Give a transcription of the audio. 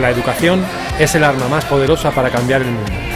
la educación es el arma más poderosa para cambiar el mundo.